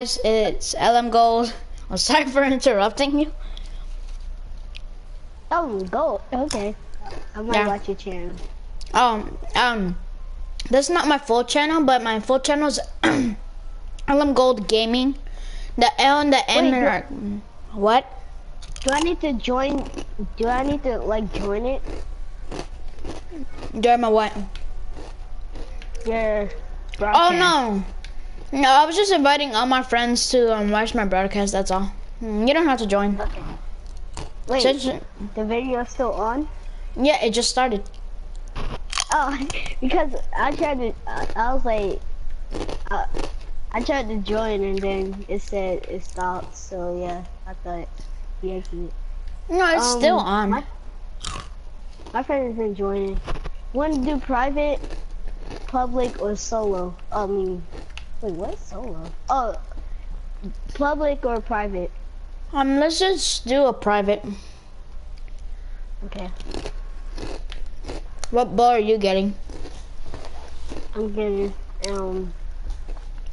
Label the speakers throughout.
Speaker 1: it's LM Gold. I'm sorry for interrupting you.
Speaker 2: Oh, go. Okay. I might
Speaker 1: Yeah.
Speaker 2: watch your channel.
Speaker 1: Um, um, that's not my full channel, but my full channel is LM Gold Gaming. The L and the N
Speaker 2: Wait,
Speaker 1: are what?
Speaker 2: Do I need to join? Do I need to like join it?
Speaker 1: During my what?
Speaker 2: Your
Speaker 1: Oh no, no, I was just inviting all my friends to um, watch my broadcast. That's all. Mm, You don't have to join.
Speaker 2: Okay. Wait,
Speaker 1: Just-
Speaker 2: the video's still on?
Speaker 1: yeah, it just started.
Speaker 2: Oh, because I tried to. I, I was like, uh, I tried to join and then it said it stopped. So yeah, I thought he exited.
Speaker 1: No, it's
Speaker 2: Um,
Speaker 1: still on.
Speaker 2: My, my friend isn't joining. Want to do private, public, or solo? I mean, wait, what solo? Oh, public or private?
Speaker 1: Um, let's just do a private.
Speaker 2: Okay,
Speaker 1: What ball are you getting?
Speaker 2: I'm getting um.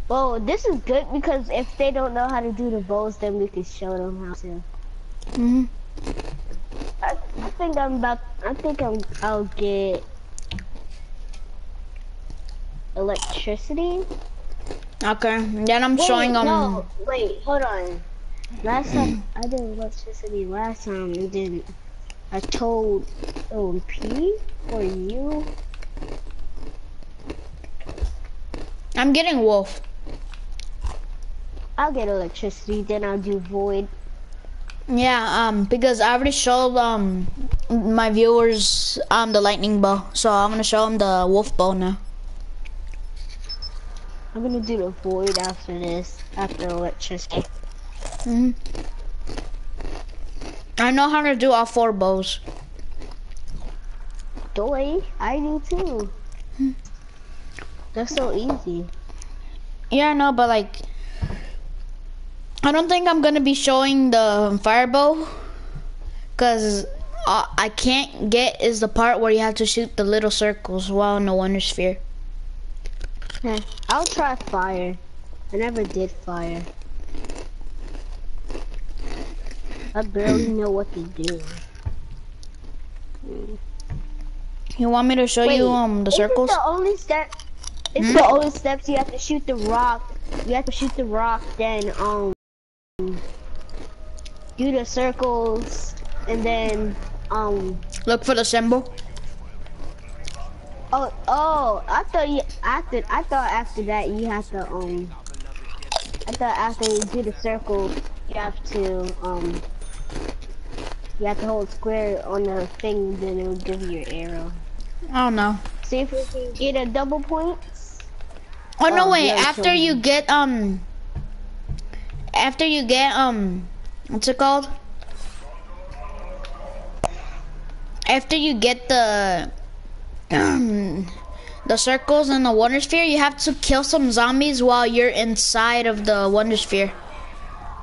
Speaker 2: Well, this is good because if they don't know how to do the bows, then we can show them how to.
Speaker 1: hmm
Speaker 2: I, I think I'm about. I think I'm. I'll get electricity.
Speaker 1: Okay, then I'm
Speaker 2: Wait,
Speaker 1: showing them.
Speaker 2: No, wait, hold on. Last time I did electricity last time, you didn't. I told OMP or you.
Speaker 1: I'm getting wolf.
Speaker 2: I'll get electricity, then I'll do void.
Speaker 1: Yeah, um, because I already showed um my viewers um the lightning bow, so I'm gonna show them the wolf bow now.
Speaker 2: I'm gonna do the void after this, after electricity.
Speaker 1: hmm I know how to do all four bows.
Speaker 2: Doy, I do too. That's so easy.
Speaker 1: Yeah, I know, but like, I don't think I'm gonna be showing the fire bow, cause uh, I can't get is the part where you have to shoot the little circles while in the wonder sphere.
Speaker 2: Heh, I'll try fire. I never did fire. I barely know what to do. Hmm.
Speaker 1: You want me to show you um the circles?
Speaker 2: the only step. It's
Speaker 1: Hmm?
Speaker 2: the only steps you have to shoot the rock. You have to shoot the rock, then um do the circles, and then um
Speaker 1: Look for the symbol.
Speaker 2: Oh oh I thought you after I thought after that you have to um I thought after you do the circle you have to um you have to hold square on the thing, then it will give you your arrow.
Speaker 1: I don't know.
Speaker 2: See if we can get a double points.
Speaker 1: Oh no
Speaker 2: Oh,
Speaker 1: wait,
Speaker 2: yeah,
Speaker 1: after you get um after you get um what's it called? After you get the um, the circles and the wonder sphere, you have to kill some zombies while you're inside of the wonder sphere.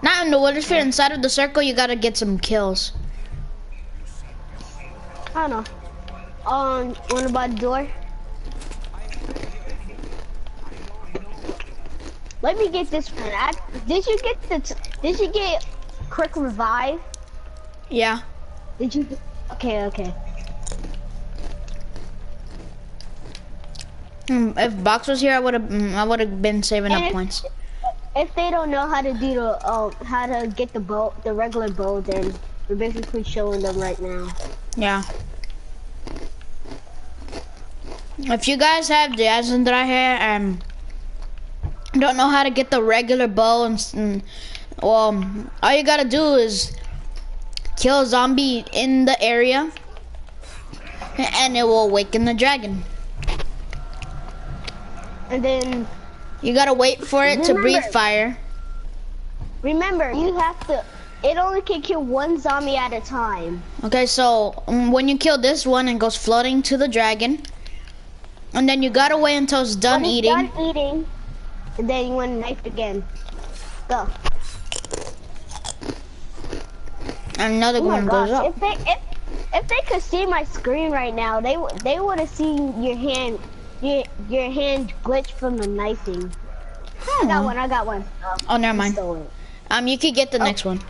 Speaker 1: Not in the wonder sphere, inside of the circle you gotta get some kills.
Speaker 2: I don't know. Um, what about the door? Let me get this one. I, did you get the? T- did you get quick revive?
Speaker 1: Yeah.
Speaker 2: Did you? Okay, okay.
Speaker 1: Mm, if Box was here, I would have mm, I would have been saving
Speaker 2: And
Speaker 1: up
Speaker 2: if-
Speaker 1: points.
Speaker 2: If they don't know how to do the, uh, how to get the bow, the regular bow, then we're basically showing them right now.
Speaker 1: Yeah. If you guys have Jasmine dry here and don't know how to get the regular bow and, and mm, well, all you gotta do is kill a zombie in the area and it will awaken the dragon.
Speaker 2: And then
Speaker 1: You gotta wait for it to breathe fire.
Speaker 2: remember, you have to. It only can kill one zombie at a time.
Speaker 1: Okay, so um, when you kill this one, it goes floating to the dragon. And then you gotta wait until it's done
Speaker 2: it's
Speaker 1: eating.
Speaker 2: Done eating, and then you want to knife again. Go.
Speaker 1: Another
Speaker 2: Oh
Speaker 1: goes
Speaker 2: gosh!
Speaker 1: up.
Speaker 2: If they if if they could see my screen right now, they would they would have seen your hand your your hand glitched from the knifing. I got one. I got one. Um,
Speaker 1: Oh, never mind. Um, you could get the next one.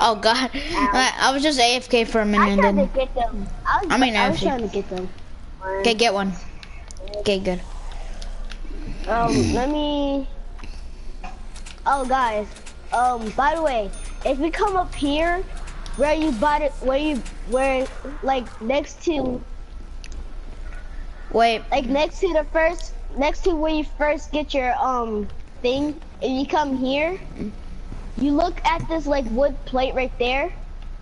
Speaker 1: Oh God, I, I was just AFK for a minute.
Speaker 2: tried
Speaker 1: And
Speaker 2: to get them. I was,
Speaker 1: I mean,
Speaker 2: I was trying to get them.
Speaker 1: Okay, get one. Okay, good.
Speaker 2: Um, let me. Oh, guys. Um, by the way, if we come up here, where you bought it, where you, where, like next to,
Speaker 1: Wait,
Speaker 2: like next to the first, next to where you first get your um thing, and you come here, you look at this like wood plate right there.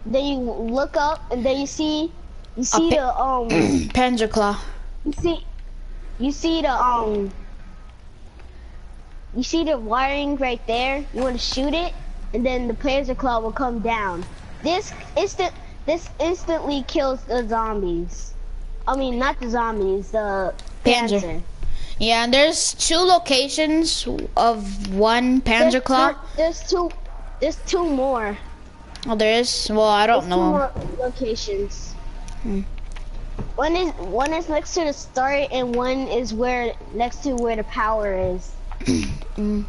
Speaker 2: Then you look up, and then you see, you see the um,
Speaker 1: Panzer Claw.
Speaker 2: you see, you see the um. You see the wiring right there? You want to shoot it, and then the Panzer Claw will come down. This instant, this instantly kills the zombies. I mean, not the zombies, the
Speaker 1: Panzer.
Speaker 2: Panzer.
Speaker 1: Yeah, and there's two locations of one Panzer
Speaker 2: There's-
Speaker 1: Claw.
Speaker 2: there- there's two. There's two more.
Speaker 1: Oh, there is. Well, I don't
Speaker 2: There's two
Speaker 1: know.
Speaker 2: more locations.
Speaker 1: Hmm.
Speaker 2: One is one is next to the start, and one is where next to where the power is.
Speaker 1: Mm.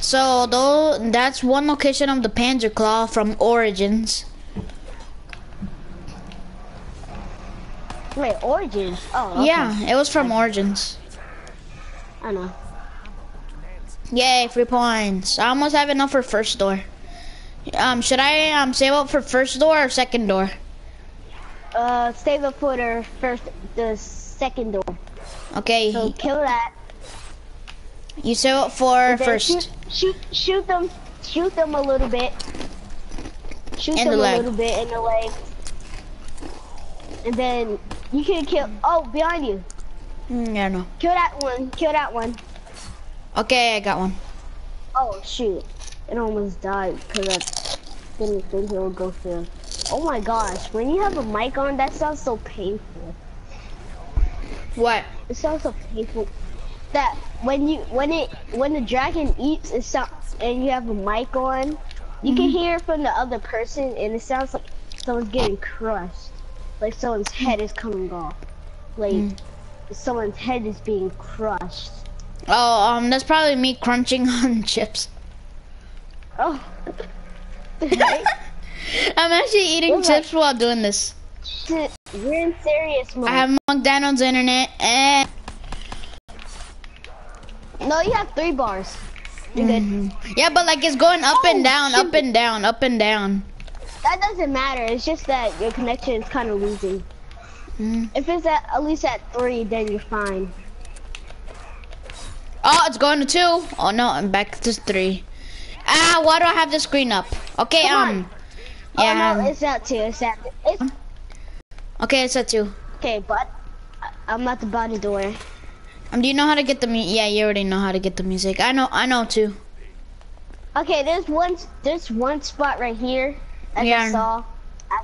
Speaker 1: So though that's one location of the Panzer Claw from Origins.
Speaker 2: Wait, Origins. Oh, okay.
Speaker 1: Yeah, it was from Origins.
Speaker 2: I know.
Speaker 1: Yay, three points. I almost have enough for first door. Um, should I um save up for first door or second door?
Speaker 2: Uh, save it for the first, the second door.
Speaker 1: Okay,
Speaker 2: So kill that.
Speaker 1: you save up for first.
Speaker 2: Shoot, shoot, shoot them, shoot them a little bit. Shoot
Speaker 1: In
Speaker 2: them
Speaker 1: the
Speaker 2: a little bit in the leg. And then you can kill. Oh, behind you.
Speaker 1: Mm, yeah, no.
Speaker 2: Kill that one. Kill that one.
Speaker 1: Okay, I got one.
Speaker 2: Oh shoot! It almost died because I didn't think it would go through. Oh my gosh! When you have a mic on, that sounds so painful.
Speaker 1: What?
Speaker 2: It sounds so painful. That when you when it when the dragon eats, it sounds and you have a mic on, you can hear from the other person, and it sounds like someone's getting crushed, like someone's head is coming off, like
Speaker 1: Mm.
Speaker 2: someone's head is being crushed.
Speaker 1: Oh, um, that's probably me crunching on chips.
Speaker 2: Oh.
Speaker 1: I'm actually eating chips while doing this.
Speaker 2: We're in serious mode.
Speaker 1: I have McDonald's internet and
Speaker 2: No, you have three bars. You're good.
Speaker 1: yeah, but like it's going up and
Speaker 2: Oh,
Speaker 1: down, up and down, up and down.
Speaker 2: That doesn't matter. It's just that your connection is kind of losing.
Speaker 1: Mm.
Speaker 2: If it's at at least at three, then you're fine.
Speaker 1: Oh, it's going to two. Oh no, I'm back to three. Ah, why do I have the screen up? Okay,
Speaker 2: Come
Speaker 1: um,
Speaker 2: on.
Speaker 1: yeah,
Speaker 2: Oh no,
Speaker 1: um,
Speaker 2: it's at two. It's at. It's
Speaker 1: okay, it's at two.
Speaker 2: okay, but I'm at the body door.
Speaker 1: Um, do you know how to get the mu- Yeah, you already know how to get the music. I know, I know too.
Speaker 2: Okay, there's one. There's one spot right here. As
Speaker 1: Yeah.
Speaker 2: I saw.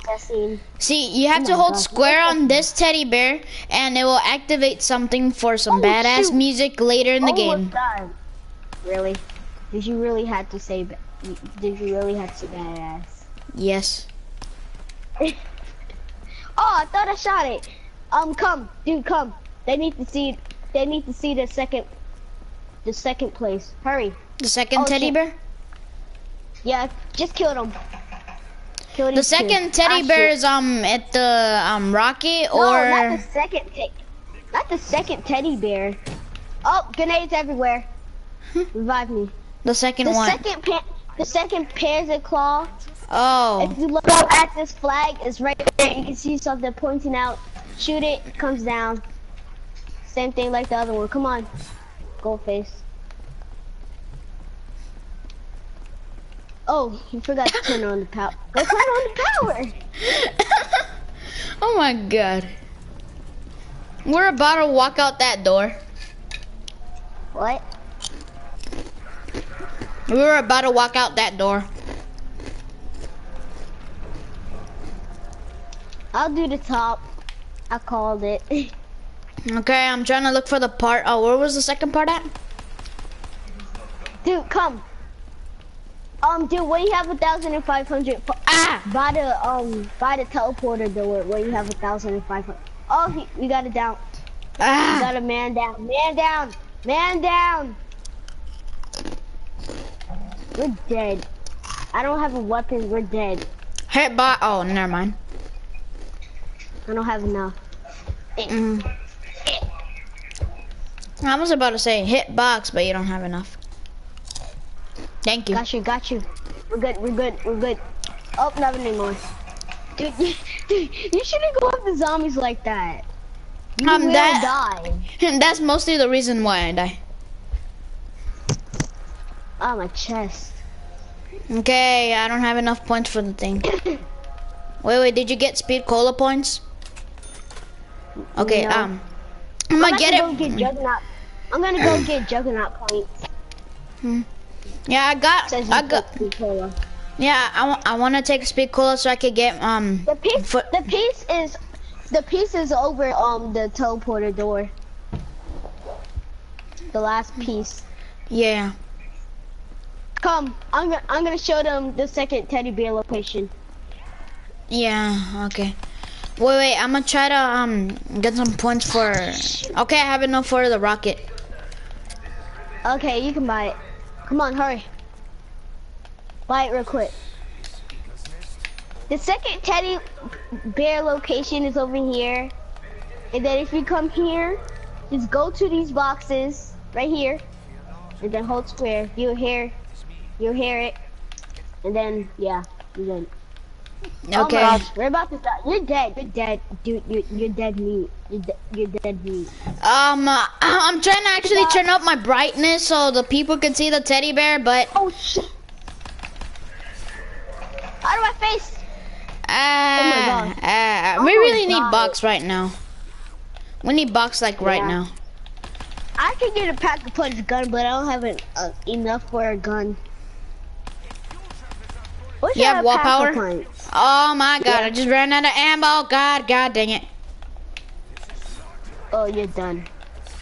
Speaker 2: I seen.
Speaker 1: See, you have
Speaker 2: Oh
Speaker 1: to hold
Speaker 2: gosh,
Speaker 1: square on this teddy bear, and it will activate something for some
Speaker 2: Oh,
Speaker 1: badass
Speaker 2: shoot.
Speaker 1: music later in the
Speaker 2: Almost
Speaker 1: game.
Speaker 2: died. Really? Did you really have to say? Did you really have to say badass?
Speaker 1: Yes.
Speaker 2: Oh, I thought I shot it. Um, come, dude, come. They need to see. They need to see the second, the second place. Hurry.
Speaker 1: The second
Speaker 2: Oh,
Speaker 1: teddy
Speaker 2: shit.
Speaker 1: bear.
Speaker 2: Yeah, just killed them. Kill
Speaker 1: The second teddy
Speaker 2: Ah,
Speaker 1: bear is um at the um rocket
Speaker 2: No,
Speaker 1: or
Speaker 2: not the second. Te- not the second teddy bear. Oh, grenades everywhere. Revive me.
Speaker 1: the second
Speaker 2: The
Speaker 1: one.
Speaker 2: second the second Panzer Claw.
Speaker 1: Oh,
Speaker 2: If you look up at this flag, it's right there. You can see something pointing out. Shoot it, it comes down. Same thing like the other one. Come on. Gold Oh, you forgot to turn on the power. Go turn on the power.
Speaker 1: oh my god. We're about to walk out that door.
Speaker 2: What?
Speaker 1: We were about to walk out that door.
Speaker 2: I'll do the top. I called it.
Speaker 1: Okay, I'm trying to look for the part. Oh, where was the second part at?
Speaker 2: Dude, come. Um, dude, when you have a thousand and five hundred,
Speaker 1: Ah!
Speaker 2: buy the um, by the teleporter door where you have a thousand and five hundred. Oh, he, we got it down. We
Speaker 1: Ah!
Speaker 2: got a man down. Man down. Man down. We're dead. I don't have a weapon. We're dead.
Speaker 1: Hit bot. Oh, never mind.
Speaker 2: I don't have enough.
Speaker 1: Mm. I was about to say hit box, but you don't have enough. Thank you.
Speaker 2: Got you. Got you. We're good. We're good. We're good. Oh, not anymore. Dude, you, dude, you shouldn't go after zombies like that. You
Speaker 1: Um,
Speaker 2: will
Speaker 1: that-
Speaker 2: die.
Speaker 1: That's mostly the reason why I die.
Speaker 2: Oh, my chest.
Speaker 1: Okay, I don't have enough points for the thing. Wait, wait, did you get speed cola points? Okay,
Speaker 2: No.
Speaker 1: um, I'm
Speaker 2: I'm
Speaker 1: gonna
Speaker 2: about
Speaker 1: get
Speaker 2: to go
Speaker 1: it.
Speaker 2: get Juggernaut. I'm gonna go get Juggernaut points.
Speaker 1: Yeah, I got, I got,
Speaker 2: Cola.
Speaker 1: yeah, I, wa- I want to take a speed cola so I could get, um,
Speaker 2: The piece, the piece is, the piece is over um the teleporter door. The last piece.
Speaker 1: yeah.
Speaker 2: Come, I'm gonna I'm gonna show them the second teddy bear location.
Speaker 1: Yeah, okay. Wait, wait, I'm gonna try to, um, get some points for, okay, I have enough for the rocket.
Speaker 2: Okay, you can buy it. Come on, hurry. Buy it real quick. The second teddy bear location is over here. And then if you come here, just go to these boxes right here. And then hold square. You'll hear you'll hear it. And then yeah, you're good. Oh
Speaker 1: Okay.
Speaker 2: my gosh, we're about to die. You're dead. You're dead. Dude, you're, you're dead meat. You're, de- you're dead meat.
Speaker 1: Um, uh, I'm trying to actually turn up my brightness so the people can see the teddy bear, but
Speaker 2: Oh shit. Out of my face.
Speaker 1: uh,
Speaker 2: God.
Speaker 1: uh,
Speaker 2: Oh
Speaker 1: we
Speaker 2: my
Speaker 1: really need box right now. We need box like right
Speaker 2: Yeah.
Speaker 1: now.
Speaker 2: I could get a Pack-a-Punch gun, but I don't have an, uh, enough for a gun. What's
Speaker 1: You have wall power? Oh my god,
Speaker 2: Yeah.
Speaker 1: I just ran out of ammo. God, god dang it.
Speaker 2: Oh, you're done.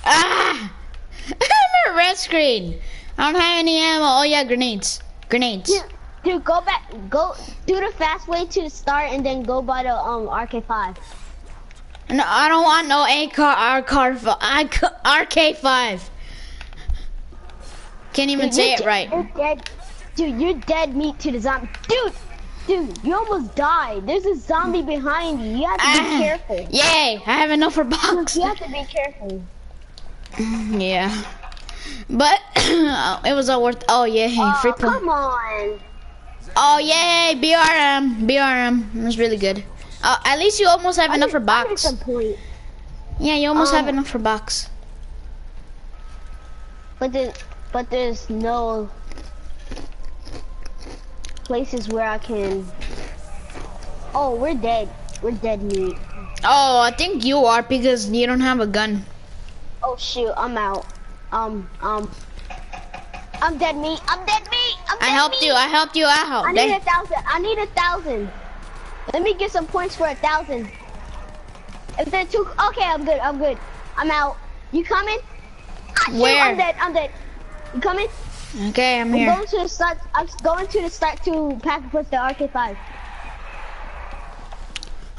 Speaker 1: Ah! I'm a red screen. I don't have any ammo. Oh yeah, grenades. Grenades.
Speaker 2: Dude, dude, go back. Go do the fast way to the start, and then go by the um RK5.
Speaker 1: No, I don't want no A car, R car, RK5. Can't even
Speaker 2: Dude,
Speaker 1: say it right.
Speaker 2: You're dead. Dude, you're dead meat to the zombie. Dude, dude, you almost died. There's a zombie behind you. You have to be
Speaker 1: Ah.
Speaker 2: careful.
Speaker 1: Yay, I have enough for box.
Speaker 2: You have to be careful.
Speaker 1: Yeah. But it was all worth Oh yeah, yay, free
Speaker 2: Oh,
Speaker 1: point.
Speaker 2: come on.
Speaker 1: Oh yay, BRM. BRM. It was really good. Uh, at least you almost have enough for
Speaker 2: I
Speaker 1: box. Yeah, you almost have
Speaker 2: Um,
Speaker 1: enough for box.
Speaker 2: But there, but there's no places where I can. Oh, we're dead. We're dead meat.
Speaker 1: Oh, I think you are because you don't have a gun.
Speaker 2: Oh shoot, I'm out. Um, um, I'm dead meat. I'm dead meat. I'm dead I
Speaker 1: helped
Speaker 2: meat.
Speaker 1: you. I helped you out.
Speaker 2: I need a thousand. I need a thousand. Let me get some points for a thousand. If they're too, okay, I'm good. I'm good. I'm out. You coming? Ah, shoot,
Speaker 1: Where?
Speaker 2: I'm dead. I'm dead. You coming?
Speaker 1: Okay, I'm
Speaker 2: I'm
Speaker 1: here.
Speaker 2: going to the start. I'm going to the start to pack and push the RK5.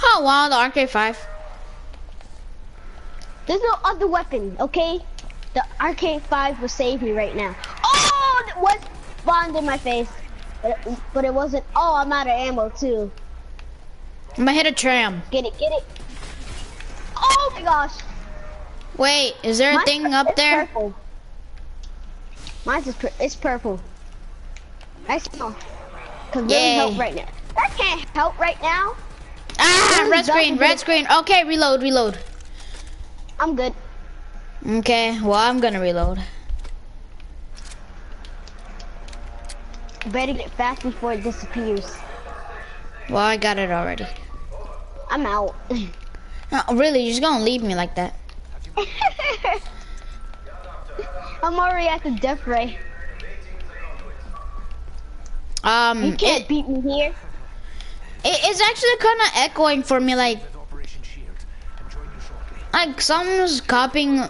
Speaker 1: Oh wow, the RK5.
Speaker 2: There's no other weapon, okay? The RK5 will save me right now. Oh, that was spawned in my face. But it, but it wasn't. Oh, I'm out of ammo too.
Speaker 1: I'm gonna hit a tram.
Speaker 2: Get it, get it. Oh my gosh.
Speaker 1: Wait, is there a thing up there?
Speaker 2: Purple. Mine's is pur it's purple. Nice smell. Can really help right now. That can't help right now.
Speaker 1: Ah, red screen, red screen. Okay, reload, reload.
Speaker 2: I'm good.
Speaker 1: Okay, well I'm gonna reload.
Speaker 2: Better get fast before it disappears.
Speaker 1: Well, I got it already.
Speaker 2: I'm out.
Speaker 1: No, really, you're just gonna leave me like that?
Speaker 2: I'm already at the death ray.
Speaker 1: Um,
Speaker 2: You can't
Speaker 1: it,
Speaker 2: beat me here.
Speaker 1: it's actually kind of echoing for me, like
Speaker 3: Operation Shield. I'm joining you shortly.
Speaker 1: like someone's copying.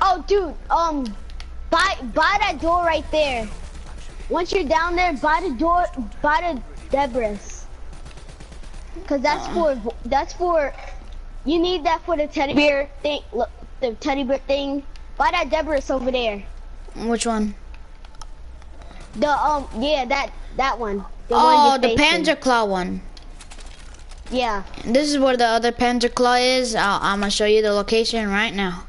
Speaker 2: Oh, dude, um, buy buy that door right there. Once you're down there, buy the door, buy the debris. Cause that's for that's for. You need that for the teddy bear thing. Look, the teddy bear thing. Buy that debris over there.
Speaker 1: Which one?
Speaker 2: The um yeah that that one. The
Speaker 1: oh,
Speaker 2: one
Speaker 1: the
Speaker 2: you're.
Speaker 1: Panzer Claw one.
Speaker 2: Yeah.
Speaker 1: This is where the other Panzer Claw is. I'll, I'm gonna show you the location right now.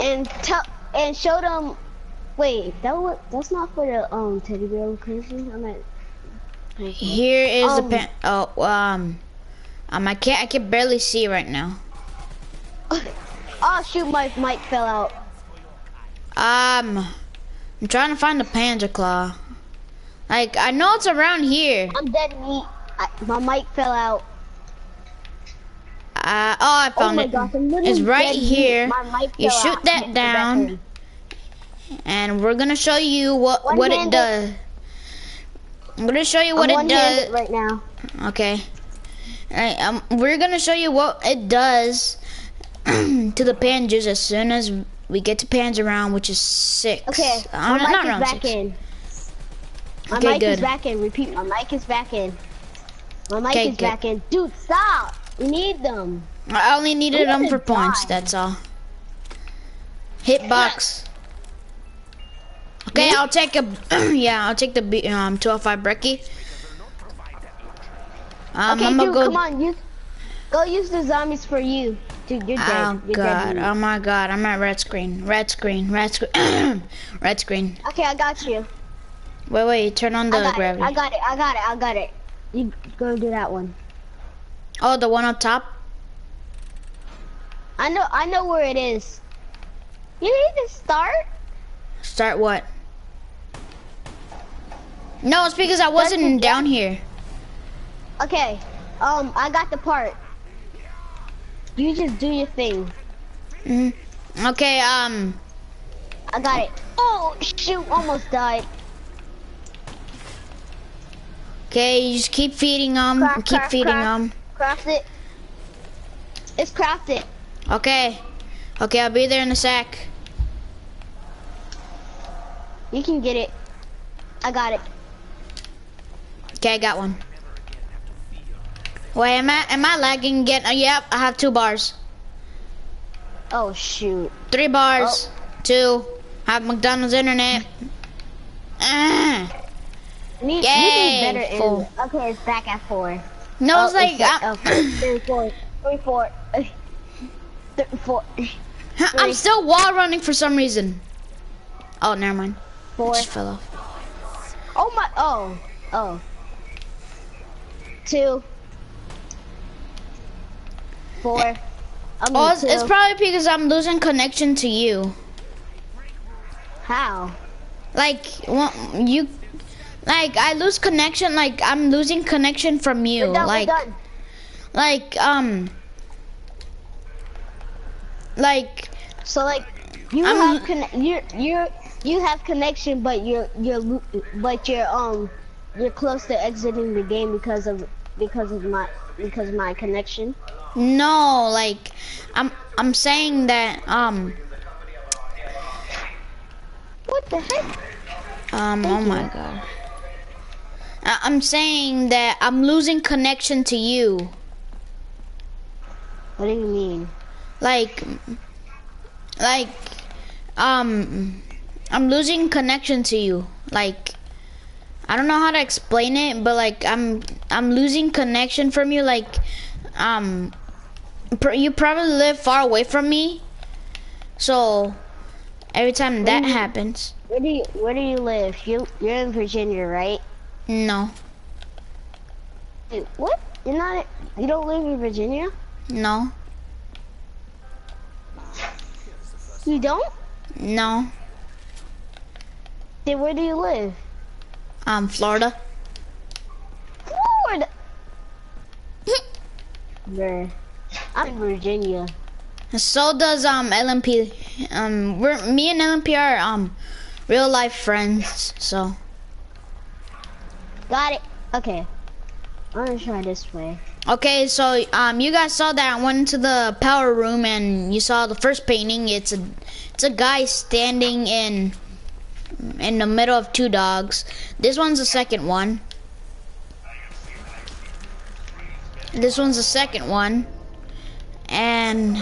Speaker 2: And tell and show them. Wait, that was that's not for the um teddy bear location. I'm at.
Speaker 1: Here is
Speaker 2: Um,
Speaker 1: the pan. Oh, um, um, I can't. I can barely see right now.
Speaker 2: Oh shoot, my mic fell out.
Speaker 1: Um, I'm trying to find the Panzer Claw. Like I know it's around here.
Speaker 2: I'm dead meat. I, my mic fell out.
Speaker 1: Uh, oh, I
Speaker 2: Oh
Speaker 1: found
Speaker 2: my
Speaker 1: it.
Speaker 2: gosh,
Speaker 1: It's right here. You shoot
Speaker 2: out.
Speaker 1: that down. and we're gonna show you what
Speaker 2: One
Speaker 1: what it does. I'm gonna show you what
Speaker 2: I'm
Speaker 1: it does.
Speaker 2: right now.
Speaker 1: Okay. Alright, um, we're gonna show you what it does to the Panzers as soon as we get to Panzer round, which is six.
Speaker 2: Okay,
Speaker 1: Uh,
Speaker 2: my mic
Speaker 1: not
Speaker 2: is back
Speaker 1: six.
Speaker 2: in. My
Speaker 1: Okay,
Speaker 2: mic
Speaker 1: good.
Speaker 2: is back in. Repeat, my mic is back in. My mic
Speaker 1: Okay,
Speaker 2: is
Speaker 1: good.
Speaker 2: back in. Dude, stop! We need them.
Speaker 1: I only needed them for
Speaker 2: gonna
Speaker 1: points. That's all. Hitbox. Okay,
Speaker 2: Me?
Speaker 1: I'll take a yeah. I'll take the B- um 205 Brecci. Um,
Speaker 2: okay,
Speaker 1: I'm
Speaker 2: dude,
Speaker 1: go.
Speaker 2: come on. Use, go use the zombies for you. Dude, you're dead.
Speaker 1: Oh
Speaker 2: you're
Speaker 1: god!
Speaker 2: dead.
Speaker 1: Oh my god! I'm at red screen. Red screen. Red screen. red screen.
Speaker 2: Okay, I got you.
Speaker 1: Wait, wait. Turn on the
Speaker 2: got
Speaker 1: gravity.
Speaker 2: it. I got it. I got it. I got it. You go do that one.
Speaker 1: Oh, the one up top.
Speaker 2: I know. I know where it is. You need to start.
Speaker 1: Start what? No, it's because I wasn't down here.
Speaker 2: Okay. Um, I got the part. You just do your thing.
Speaker 1: hmm Okay. Um.
Speaker 2: I got it. Oh shoot! Almost died.
Speaker 1: Okay. You just keep feeding them.
Speaker 2: Craft,
Speaker 1: keep
Speaker 2: craft,
Speaker 1: feeding
Speaker 2: craft.
Speaker 1: them.
Speaker 2: Craft it. It's crafted.
Speaker 1: Okay. Okay. I'll be there in a sec.
Speaker 2: You can get it. I got it.
Speaker 1: Okay, I got one. Wait, am I am I lagging again? Uh, yep, I have two bars.
Speaker 2: Oh shoot.
Speaker 1: Three bars. Two. I have McDonald's internet. Ah.
Speaker 2: Need,
Speaker 1: Yay,
Speaker 2: need better
Speaker 1: full.
Speaker 2: internet. Okay, it's back at four.
Speaker 1: No,
Speaker 2: oh,
Speaker 1: it's like
Speaker 2: at-
Speaker 1: I'm,
Speaker 2: okay, three, four, three, four, uh, three,
Speaker 1: I'm still wall running for some reason. Oh, never mind.
Speaker 2: four.
Speaker 1: Just fell off.
Speaker 2: Oh my. Oh. Oh. Two. Four. I mean,
Speaker 1: Oh, it's, it's probably because I'm losing connection to you.
Speaker 2: How?
Speaker 1: Like, well, you, like I lose connection. Like I'm losing connection from you.
Speaker 2: Done.
Speaker 1: like, like um, like
Speaker 2: So like, you
Speaker 1: I'm-
Speaker 2: have conne- you you you have connection, but you're you're but you're um you're close to exiting the game because of because of my because of my connection.
Speaker 1: no, like I'm I'm saying that um
Speaker 2: What the heck?
Speaker 1: um oh
Speaker 2: Thank
Speaker 1: my god. I- I'm saying that I'm losing connection to you.
Speaker 2: What do you mean?
Speaker 1: like like um i'm losing connection to you like i don't know how to explain it but like i'm i'm losing connection from you like um pr- you probably live far away from me so every time that
Speaker 2: Mm.
Speaker 1: happens
Speaker 2: Where do you where do you live? You you're in Virginia, right?
Speaker 1: no
Speaker 2: Dude, what? You're not. You don't live in Virginia?
Speaker 1: no
Speaker 2: You don't?
Speaker 1: no
Speaker 2: Then where do you live?
Speaker 1: Um florida
Speaker 2: Florida. Bruh. I'm in Virginia.
Speaker 1: So does um LMP. Um, we're me and LMP are um real life friends. So
Speaker 2: Got it. Okay. I'm gonna try this way.
Speaker 1: okay, so um you guys saw that I went into the power room and you saw the first painting. It's a it's a guy standing in in the middle of two dogs. This one's the second one. This one's the second one. And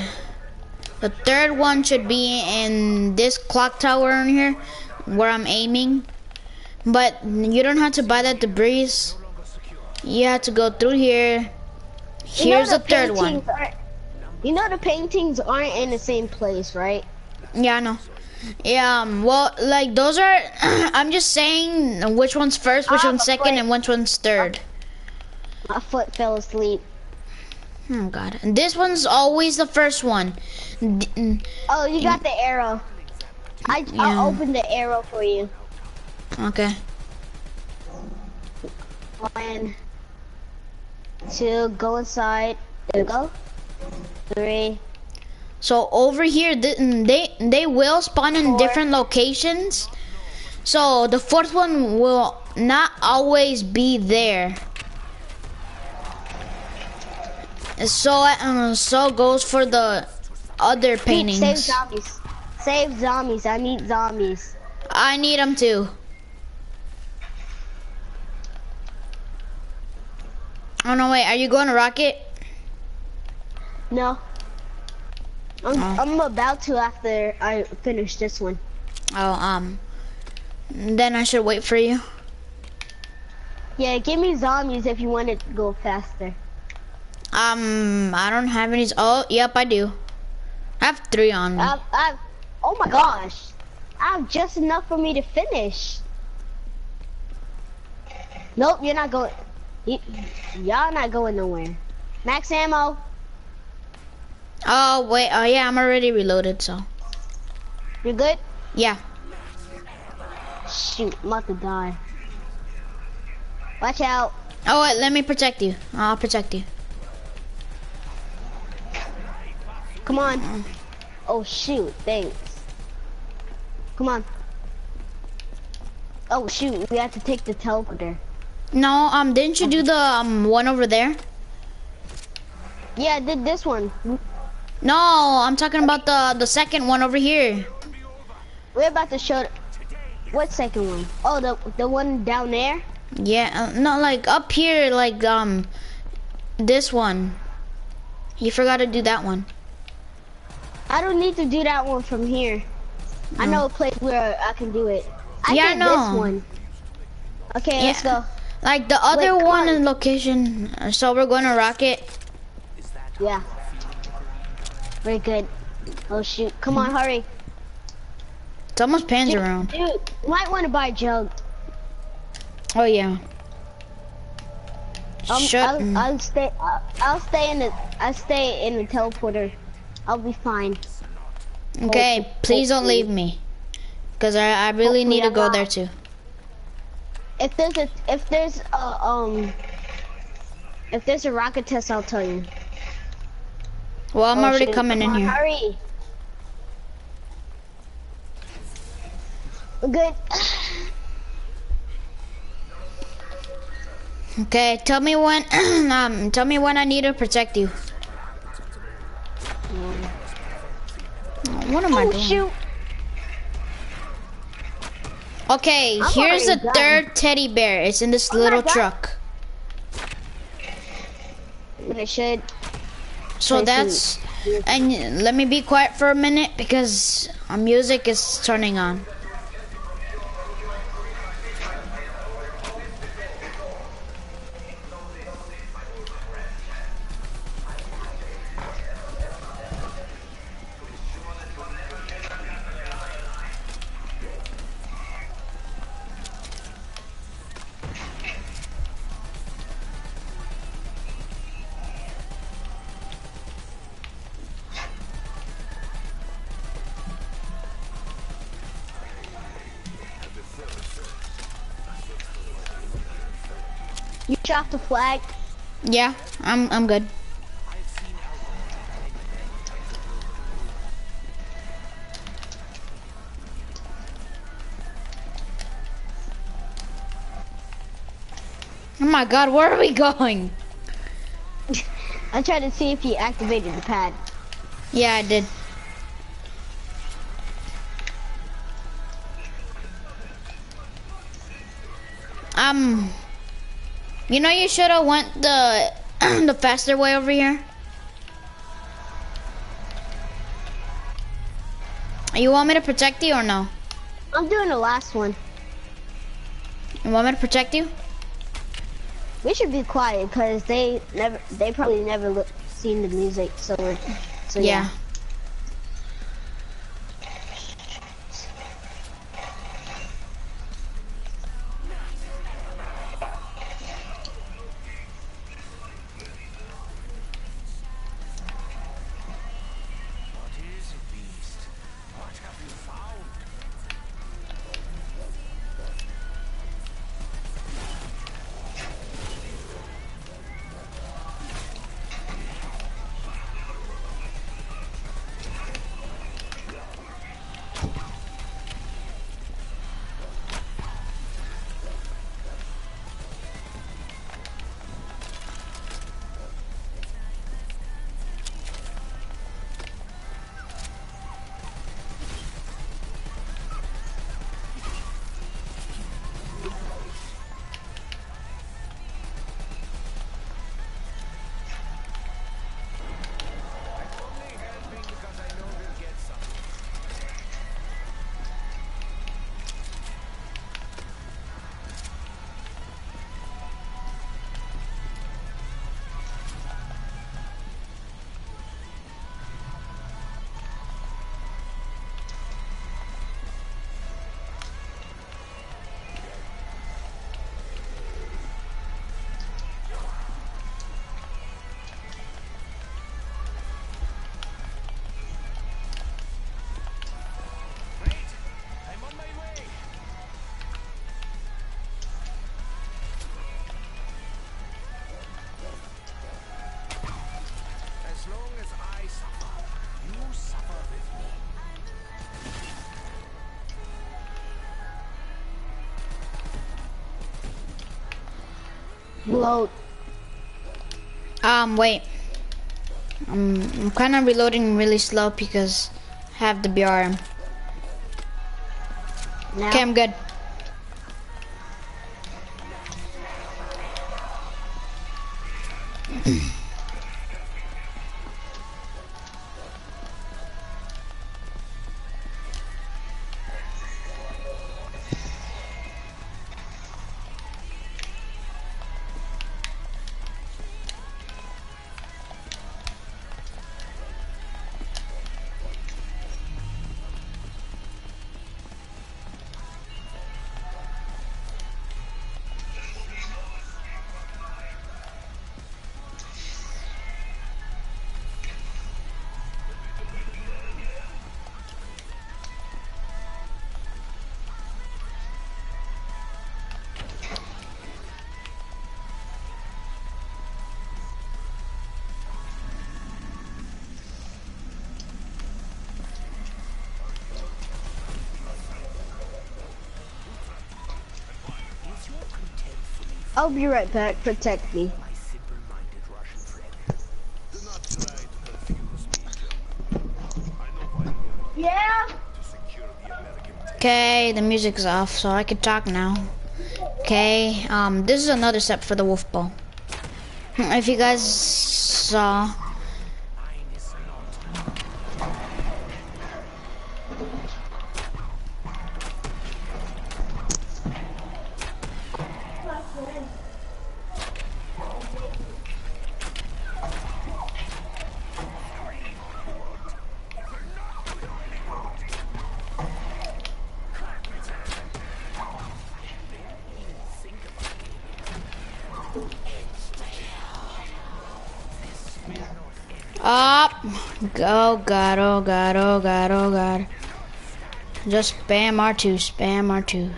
Speaker 1: the third one should be in this clock tower in here where I'm aiming. But you don't have to buy that debris. You have to go through here.
Speaker 2: You know
Speaker 1: Here's the third one.
Speaker 2: You know the paintings aren't in the same place, right?
Speaker 1: Yeah, I know. Yeah, um, well, like those are. I'm just saying which one's first, which
Speaker 2: Ah,
Speaker 1: one's second, and which one's third.
Speaker 2: My foot fell asleep.
Speaker 1: Oh God, and this one's always the first one.
Speaker 2: Oh, you got the arrow. I
Speaker 1: Yeah.
Speaker 2: I'll open the arrow for you.
Speaker 1: Okay.
Speaker 2: One, two, go inside. There we go. Three.
Speaker 1: So over here, th- they they will spawn in
Speaker 2: Four.
Speaker 1: different locations. So the fourth one will not always be there. So uh, so goes for the other paintings.
Speaker 2: Save zombies. Save zombies. I need zombies.
Speaker 1: I need them too. Oh no, wait. Are you going to rocket?
Speaker 2: No. I'm
Speaker 1: Oh.
Speaker 2: I'm about to after I finish this one.
Speaker 1: Oh um. Then I should wait for you.
Speaker 2: Yeah, give me zombies if you want it to go faster.
Speaker 1: Um, I don't have any. Oh, yep, I do. I have three on me.
Speaker 2: I've, I've, oh my gosh. I have just enough for me to finish. Nope, you're not going. Y'all not going nowhere. Max ammo.
Speaker 1: Oh wait. Oh yeah, I'm already reloaded. So
Speaker 2: You're good?
Speaker 1: yeah.
Speaker 2: Shoot, I'm about to die. Watch out.
Speaker 1: Oh wait, let me protect you. I'll protect you.
Speaker 2: Come on. Oh shoot, thanks. Come on. Oh shoot, we have to take the teleporter.
Speaker 1: No, um, didn't you do the um one over there?
Speaker 2: Yeah, I did this one.
Speaker 1: No, I'm talking about the the second one over here.
Speaker 2: We're about to show. What second one? Oh, the the one down there.
Speaker 1: Yeah, uh, no, like up here, like um, this one. You forgot to do that one.
Speaker 2: I don't need to do that one from here. I know a place where I can do it. I
Speaker 1: Yeah, I know.
Speaker 2: this one. Okay, let's go.
Speaker 1: Like the other
Speaker 2: come
Speaker 1: one
Speaker 2: on.
Speaker 1: in location. uh, So we're going to rocket.
Speaker 2: Yeah. Very good. Oh shoot! Come on, hurry.
Speaker 1: It's almost pans
Speaker 2: Dude,
Speaker 1: around.
Speaker 2: dude, might want to buy a jug.
Speaker 1: Oh yeah.
Speaker 2: Um,
Speaker 1: Shut.
Speaker 2: I'll, I'll stay. I'll, I'll stay in the. I'll stay in the teleporter. I'll be fine.
Speaker 1: Okay, please don't leave me. Cause I, I really need to go
Speaker 2: I'm
Speaker 1: there
Speaker 2: not.
Speaker 1: too.
Speaker 2: If there's a if there's a um if there's a rocket test, I'll tell you.
Speaker 1: Well, I'm
Speaker 2: Oh,
Speaker 1: already coming
Speaker 2: come
Speaker 1: in
Speaker 2: on,
Speaker 1: here.
Speaker 2: Hurry. We're good.
Speaker 1: Okay, tell me when. um, tell me when I need to protect you. What am I
Speaker 2: Oh
Speaker 1: doing?
Speaker 2: shoot!
Speaker 1: Okay,
Speaker 2: I'm
Speaker 1: here's the
Speaker 2: done.
Speaker 1: third teddy bear. It's in this
Speaker 2: Oh
Speaker 1: little truck.
Speaker 2: I should.
Speaker 1: So that's. And let me be quiet for a minute because our music is turning on.
Speaker 2: You dropped the flag.
Speaker 1: Yeah, I'm I'm good. Oh my god, where are we going?
Speaker 2: I tried to see if he activated the pad.
Speaker 1: Yeah, I did. Um, you know you should have went the the faster way over here. You want me to protect you or no?
Speaker 2: I'm doing the last one.
Speaker 1: You want me to protect you?
Speaker 2: We should be quiet because they never, they probably never look, seen the music. So, so yeah.
Speaker 1: yeah.
Speaker 2: Load.
Speaker 1: Um, wait. Um, I'm kind of reloading really slow because I have the BRM. Okay, I'm good.
Speaker 2: I'll be right back. Protect me.
Speaker 3: My simple-minded Russian friend. Do not try to confuse me, General. I know why you're
Speaker 2: Yeah.
Speaker 3: to the American tech.
Speaker 1: Okay, the music's off, so I can talk now. Okay, um, this is another step for the wolf ball. If you guys saw,
Speaker 3: Mine is not.
Speaker 1: up, go, God, oh God, oh God, oh God. Just spam R2, spam R2.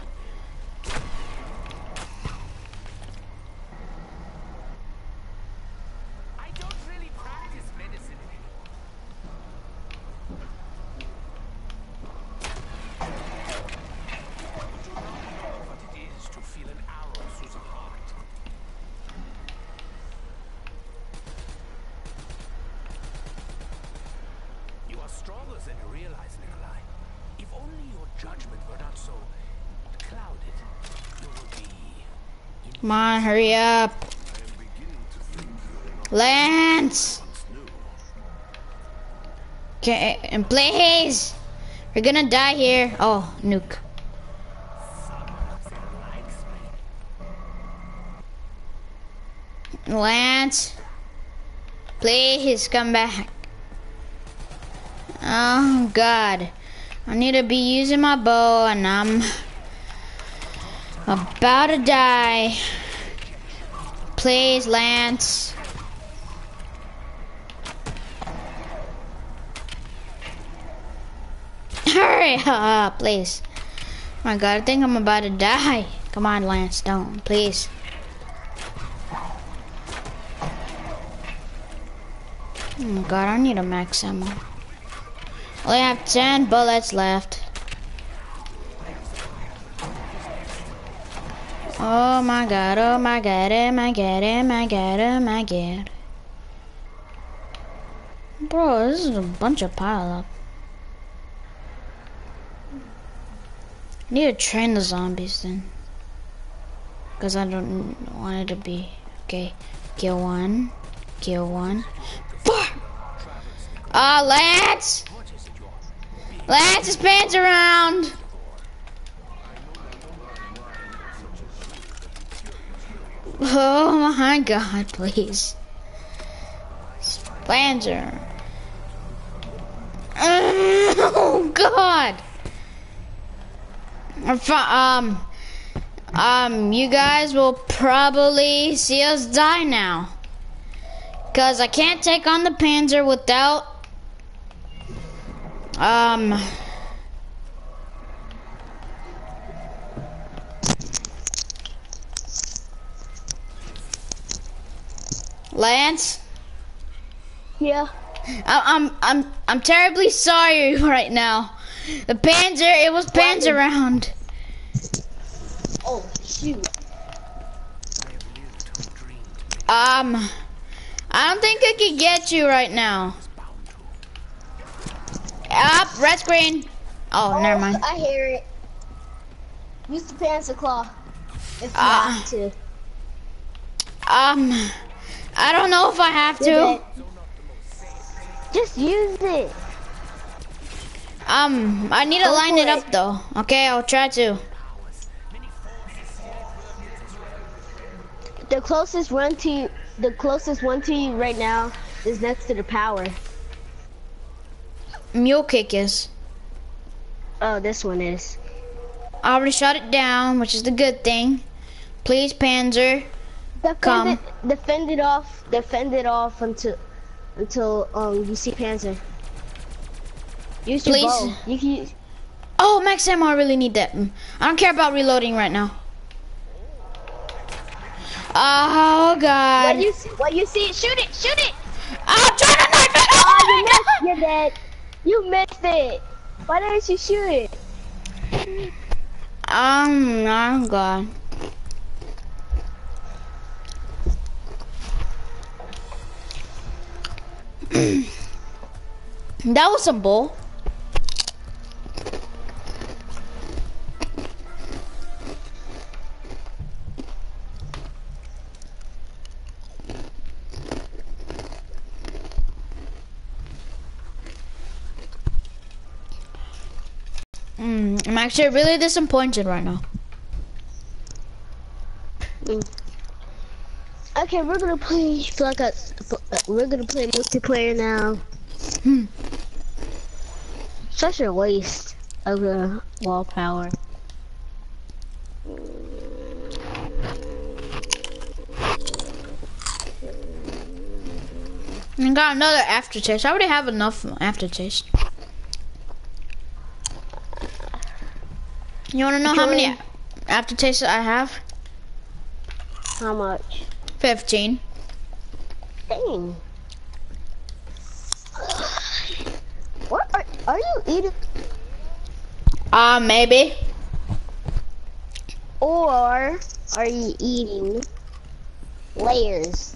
Speaker 1: Come on, hurry up. Lance! Okay, and please! We're gonna die here. Oh, nuke. Lance, please come back. Oh, God. I need to be using my bow and I'm about to die. Please, Lance. Hurry up, please. my God, I think I'm about to die. Come on, Lance, don't, please. Oh my God, I need a max ammo. I have 10 bullets left. Oh my god, oh my god, oh my god, oh my god, oh my god. Bro, this is a bunch of pile up. Need to train the zombies then. Cause I don't want it to be. Okay, kill one, kill one. Four! Ah, uh, Lance! Lance, his pants around! Oh my god, please. Spanzer. Oh god. Um, um, you guys will probably see us die now. Cause I can't take on the Panzer without, um, Lance?
Speaker 2: Yeah.
Speaker 1: I, I'm I'm I'm terribly sorry right now. The Panzer, it was Panzer round.
Speaker 2: Oh shoot.
Speaker 1: Um, I don't think I can get you right now. Up, red screen. Oh,
Speaker 2: oh,
Speaker 1: never mind.
Speaker 2: I hear it. Use the Panzer Claw if you
Speaker 1: Uh,
Speaker 2: have to.
Speaker 1: Um, I don't know if I have to.
Speaker 2: Just use it.
Speaker 1: Um, I need to
Speaker 2: Go
Speaker 1: line
Speaker 2: for
Speaker 1: it up though. Okay, I'll try to.
Speaker 2: The closest one to you, the closest one to you right now is next to the power.
Speaker 1: Mule kick is.
Speaker 2: Oh, this one is.
Speaker 1: I already shot it down, which is the good thing. Please, Panzer.
Speaker 2: Defend it. Defend it off. Defend it off until until um you see Panzer. Use your
Speaker 1: Please.
Speaker 2: bow. You can. Use,
Speaker 1: Oh, max ammo, I really need that. I don't care about reloading right now. Oh, God.
Speaker 2: what you see? What you see? Shoot it! Shoot it!
Speaker 1: I'm trying to knife it!
Speaker 2: Oh,
Speaker 1: Oh,
Speaker 2: you missed.
Speaker 1: God.
Speaker 2: You're dead. You missed it. Why didn't you shoot it?
Speaker 1: Um, oh, God. that was some bull. Mm, I'm actually really disappointed right now.
Speaker 2: Okay, we're gonna play like a. We're gonna play multiplayer now.
Speaker 1: Hmm.
Speaker 2: Such a waste of the wall power.
Speaker 1: I got another aftertaste. I already have enough aftertaste. You wanna know how many aftertastes I have?
Speaker 2: How much?
Speaker 1: 15.
Speaker 2: Dang. What are, are you eating?
Speaker 1: Uh, maybe.
Speaker 2: Or are you eating layers?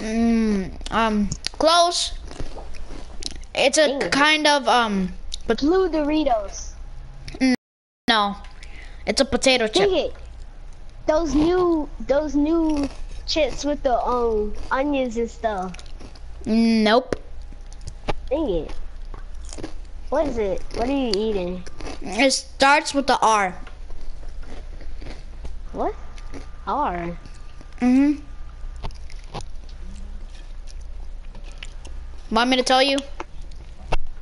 Speaker 1: Mm, um, close. It's a
Speaker 2: Ooh.
Speaker 1: kind of, um, but
Speaker 2: Blue Doritos.
Speaker 1: no. It's a potato
Speaker 2: Dang
Speaker 1: chip
Speaker 2: those new those new chips with the um onions and stuff.
Speaker 1: Nope.
Speaker 2: Dang it. What is it? What are you eating?
Speaker 1: It starts with the R.
Speaker 2: What? R.
Speaker 1: Mhm. Want me to tell you?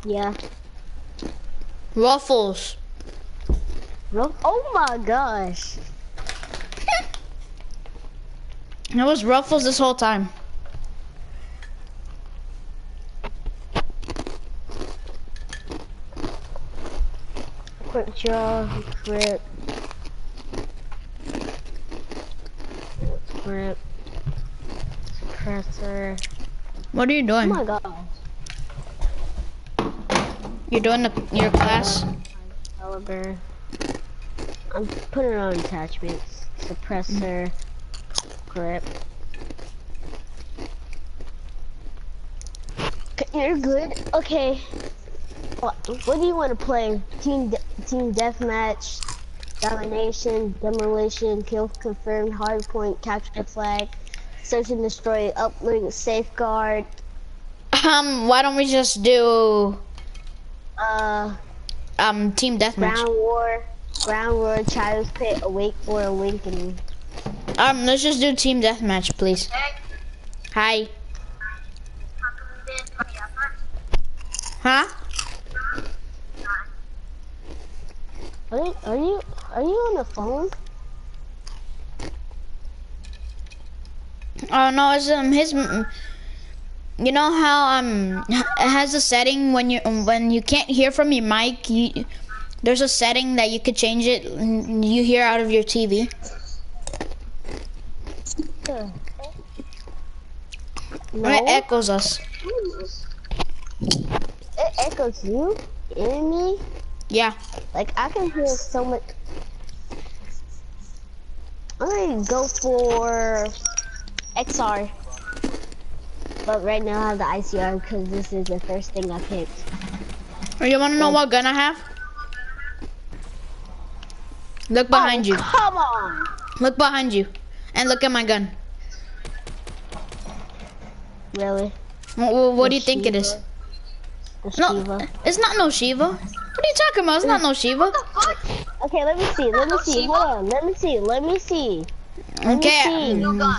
Speaker 2: Yeah.
Speaker 1: Ruffles.
Speaker 2: Ruff oh my gosh.
Speaker 1: It was Ruffles this whole time.
Speaker 2: Quick draw, grip. Grip. Suppressor.
Speaker 1: What are you doing?
Speaker 2: Oh my god.
Speaker 1: You're doing the, your class?
Speaker 2: Caliber. I'm putting on attachments. Suppressor. Grip. Okay, You're good. Okay. What, what do you want to play? Team de team deathmatch, domination, demolition, kill confirmed, hardpoint, capture the flag, search and destroy, uplink, safeguard,
Speaker 1: Um, why don't we just do
Speaker 2: uh,
Speaker 1: um team deathmatch?
Speaker 2: ground war, ground war, child's pit, awake or awakening.
Speaker 1: Um, let's just do team deathmatch, please. Hi. Huh?
Speaker 2: Are you, are you are you on the phone?
Speaker 1: Oh no, it's um his. You know how um it has a setting when you when you can't hear from your mic. You, there's a setting that you could change it. You hear out of your TV.
Speaker 2: No,
Speaker 1: It echoes us.
Speaker 2: it echoes you and me.
Speaker 1: Yeah.
Speaker 2: Like I can hear so much. I'm gonna go for XR. But right now I have the ICR because this is the first thing I picked.
Speaker 1: Or oh, you want to know what gun I have? Look oh, behind
Speaker 2: Oh,
Speaker 1: you.
Speaker 2: Come on!
Speaker 1: Look behind you, and look at my gun.
Speaker 2: Really?
Speaker 1: Wh- wh- What, do you think it is?
Speaker 2: The
Speaker 1: No,
Speaker 2: Shieva.
Speaker 1: it's not no Shieva. What are you talking about? It's not no Shieva.
Speaker 2: Okay, let me see. Let me see. Hold on. Let me see. Let me see. Let me
Speaker 1: Okay.
Speaker 2: see.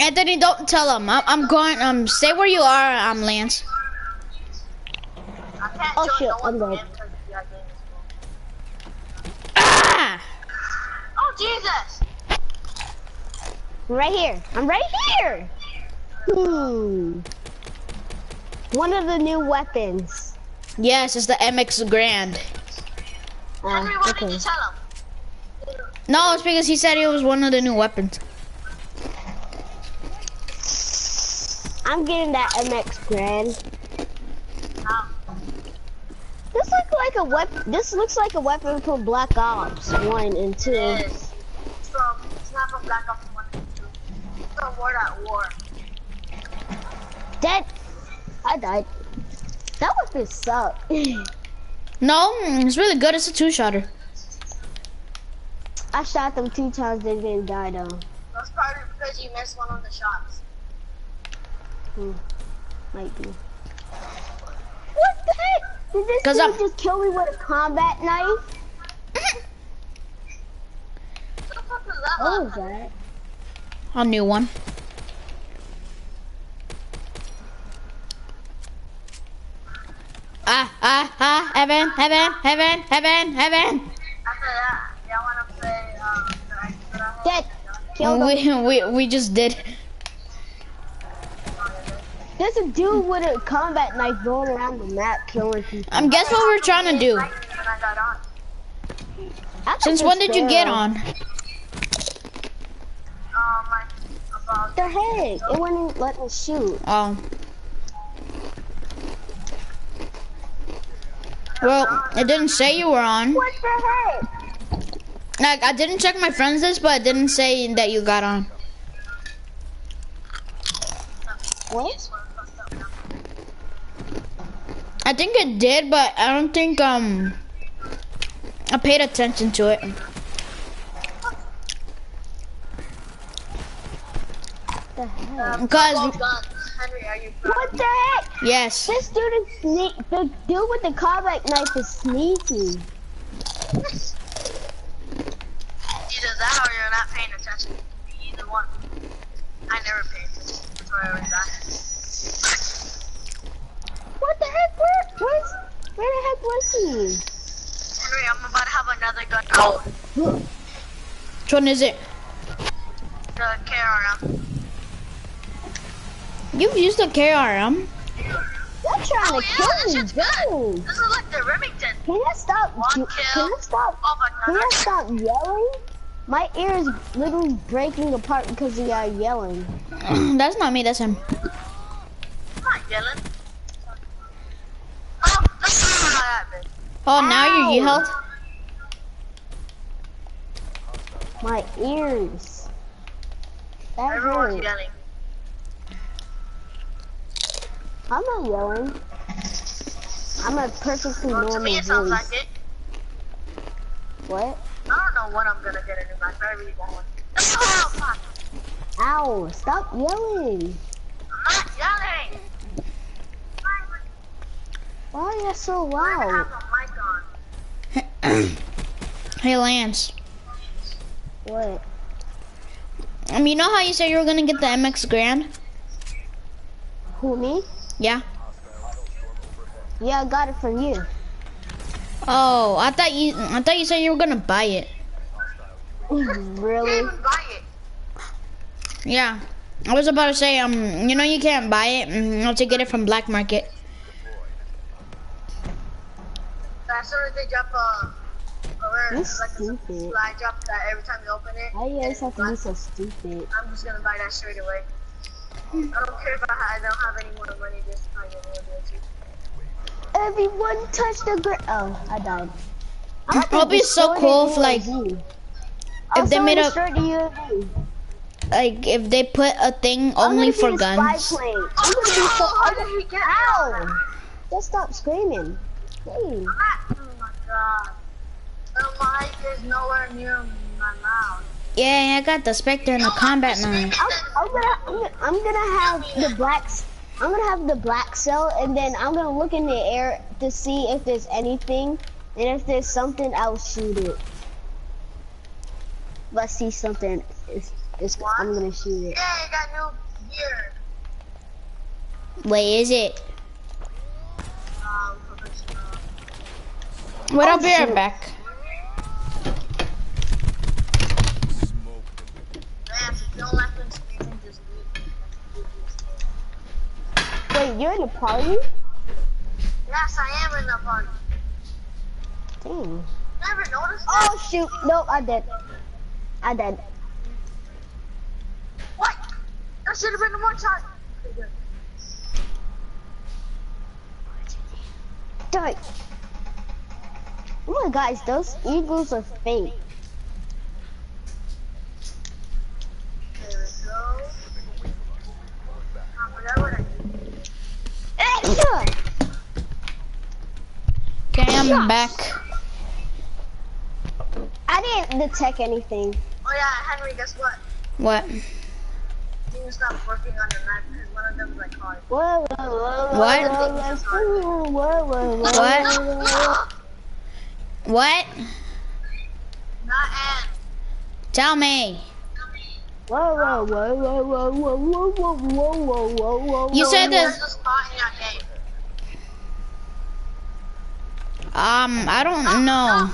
Speaker 1: Anthony, don't tell him. I'm, I'm going. Um, stay where you are. Um, Lance.
Speaker 2: Oh shit, I'm dead.
Speaker 1: Ah!
Speaker 4: Oh Jesus!
Speaker 2: I'm right here. I'm right here. Hmm. One of the new weapons.
Speaker 1: Yes, it's the MX Garand.
Speaker 2: Uh,
Speaker 4: Henry,
Speaker 2: okay.
Speaker 4: did you tell him?
Speaker 1: No, it's because he said it was one of the new weapons.
Speaker 2: I'm getting that MX Garand.
Speaker 4: Um,
Speaker 2: This looks like a weapon. This looks like a weapon from Black Ops One and Two.
Speaker 4: it is. It's from, it's not from Black Ops 1 and 2. It's from World at War.
Speaker 2: Dead. I died. That weapon sucked.
Speaker 1: No, mm, it's really good. It's a two-shotter.
Speaker 2: I shot them two times. They didn't die though.
Speaker 4: That's probably because you missed one of the shots. Hmm.
Speaker 2: Might be. What the heck? Did this
Speaker 1: 'Cause
Speaker 2: dude
Speaker 1: I'm-
Speaker 2: just kill me with a combat knife?
Speaker 4: What the fuck is that?
Speaker 2: What was that?
Speaker 1: A new one. Ah, ah, ah, Evan, Evan, Evan, Evan, Evan.
Speaker 4: After that, y'all wanna play, um, the that I?
Speaker 2: Dead. Killed him.
Speaker 1: We, we, we just did.
Speaker 2: There's a dude with a combat knife going around the map killing people.
Speaker 1: I'm um, guess what we're trying to do?
Speaker 4: When I got on.
Speaker 2: I think
Speaker 1: Since when did you get on?
Speaker 4: Um, like, about
Speaker 2: The heck? It wouldn't let me shoot.
Speaker 1: Oh. Well, it didn't say you were on.
Speaker 2: What the heck?
Speaker 1: Like, I didn't check my friends list, but it didn't say that you got on.
Speaker 2: What?
Speaker 1: I think it did, but I don't think, um, I paid attention to it.
Speaker 2: The heck?
Speaker 4: Henry, are you proud?
Speaker 2: What the heck?
Speaker 1: yes.
Speaker 2: This dude is sneak. The dude with the combat knife is sneaky.
Speaker 4: Either that or you're not paying attention. Either one. I never pay attention. That's why I always die.
Speaker 2: What the heck? Where, where's, where the heck was he?
Speaker 4: Henry, I'm about to have another gun out.
Speaker 1: Which one is it?
Speaker 4: The KRM.
Speaker 1: You've used a KRM.
Speaker 2: he? They're trying
Speaker 4: Oh
Speaker 2: to
Speaker 4: yeah,
Speaker 2: kill me,
Speaker 4: shit's good.
Speaker 2: dude.
Speaker 4: This is like the Remington.
Speaker 2: Can you stop?
Speaker 4: One
Speaker 2: Can you stop?
Speaker 4: Oh my
Speaker 2: Can you stop yelling? My ear is literally breaking apart because of y'all yelling.
Speaker 1: That's not me, that's him.
Speaker 4: I'm not yelling. Oh, that's not what happened.
Speaker 1: Oh, now
Speaker 2: Ow.
Speaker 1: you yelled.
Speaker 2: My ears. That
Speaker 4: Everyone's
Speaker 2: hurt.
Speaker 4: yelling.
Speaker 2: I'm not yelling. I'm a perfectly
Speaker 4: Well, to
Speaker 2: normal
Speaker 4: me, it sounds
Speaker 2: voice.
Speaker 4: like it.
Speaker 2: What?
Speaker 4: I don't know what I'm gonna get into new mic. I really want one. Oh, fuck.
Speaker 2: Ow! Stop yelling.
Speaker 4: I'm not yelling.
Speaker 2: Why are you so
Speaker 4: I have
Speaker 2: loud?
Speaker 4: a mic on.
Speaker 1: Hey, Lance.
Speaker 2: What?
Speaker 1: Um, you know how you said you were gonna get the MX Garand?
Speaker 2: Who me?
Speaker 1: Yeah.
Speaker 2: Yeah, I got it from you.
Speaker 1: Oh, I thought you, I thought you said you were gonna buy it.
Speaker 2: Really?
Speaker 4: even buy it.
Speaker 1: Yeah. I was about to say, um, you know you can't buy it. mm, You have to get it from black market.
Speaker 4: As soon as they drop a, or
Speaker 2: You're
Speaker 4: like a
Speaker 2: stupid.
Speaker 4: slide drop that every time you open it,
Speaker 2: Why you guys have to be so stupid?
Speaker 4: I'm just gonna buy that straight away. I don't care if I, don't have any more money this time. I'm gonna do it too.
Speaker 2: Everyone touch the ground. Oh, I died. I'm
Speaker 1: It'll
Speaker 2: gonna
Speaker 1: be so cool if, like, if they made a-
Speaker 2: destroyed the UAV.
Speaker 1: Like if they put a thing only for
Speaker 2: be the spy
Speaker 1: guns.
Speaker 2: plane. I'm gonna be so.
Speaker 4: How did he get
Speaker 2: Ow! Just stop screaming. Hey.
Speaker 4: Oh my god. The mic is nowhere near my mouth.
Speaker 1: Yeah, I got the Spectre and the combat knife.
Speaker 2: I'm, I'm gonna, I'm gonna, have the blacks. I'm gonna have the black cell, and then I'm gonna look in the air to see if there's anything, and if there's something, I'll shoot it. Let's see something, it's, it's, I'm gonna shoot it.
Speaker 4: Yeah, I got new gear.
Speaker 1: Wait, is it?
Speaker 4: Um, professional.
Speaker 1: Wait, I'll be right back.
Speaker 4: Lance, if you don't like them screaming, just leave.
Speaker 2: Wait, you're in a party?
Speaker 4: Yes, I am in the party.
Speaker 2: Dang.
Speaker 4: Never noticed that?
Speaker 2: Oh shoot! no, I did. I did.
Speaker 4: What? That should have been the one shot.
Speaker 2: Die. Oh my gosh, those eagles are fake.
Speaker 4: There we go. I forgot what I did.
Speaker 2: Extra!
Speaker 1: Okay, I'm back.
Speaker 2: I didn't detect anything.
Speaker 4: Oh yeah, Henry, guess what?
Speaker 1: What?
Speaker 4: You need stop working on the knife because one of them's like hard.
Speaker 2: Whoa, whoa, whoa,
Speaker 1: What?
Speaker 2: Whoa, whoa, whoa, whoa, whoa.
Speaker 1: What? What?
Speaker 4: Not Ann.
Speaker 1: Tell me. You said this. Um, I don't know.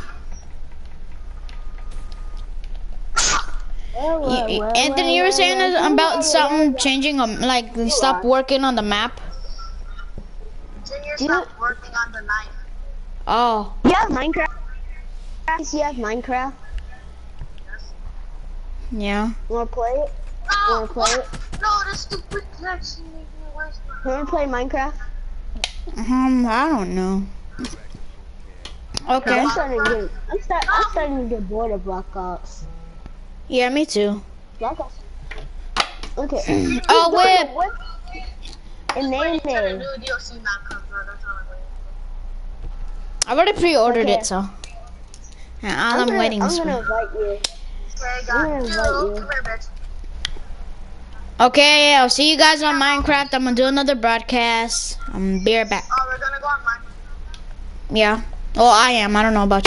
Speaker 1: Anthony, you were saying
Speaker 2: whoa,
Speaker 1: about something changing, um, like stop working on the map.
Speaker 4: Junior, stop working on the knife.
Speaker 1: Oh,
Speaker 2: You have Minecraft? Yes, you have Minecraft?
Speaker 1: Yeah.
Speaker 2: You wanna play it?
Speaker 4: No,
Speaker 2: Wanna play it?
Speaker 4: no, this stupid connection made me waste
Speaker 2: You wanna play Minecraft?
Speaker 1: Um, I don't know. Okay.
Speaker 2: I'm starting to get, I'm, start, I'm starting to get bored of Black Ops.
Speaker 1: Yeah, me too.
Speaker 2: Black Ops. Okay.
Speaker 1: Oh wait.
Speaker 2: What? And name
Speaker 4: Wait
Speaker 2: it.
Speaker 4: new DLC map comes out. That's all I'm waiting for.
Speaker 1: I already pre-ordered
Speaker 2: Okay.
Speaker 1: it, so. Yeah, all I'm,
Speaker 2: gonna,
Speaker 1: waiting
Speaker 2: I'm
Speaker 1: is
Speaker 2: gonna
Speaker 1: for.
Speaker 2: invite you.
Speaker 4: Okay,
Speaker 2: I'm
Speaker 4: got
Speaker 2: gonna
Speaker 4: you.
Speaker 2: invite you.
Speaker 4: Come here, bitch.
Speaker 1: Okay, yeah, I'll see you guys on Minecraft. I'm gonna do another broadcast. I'm be right back.
Speaker 4: Oh, we're gonna go on mine.
Speaker 1: Yeah. Well, I am. I don't know about you.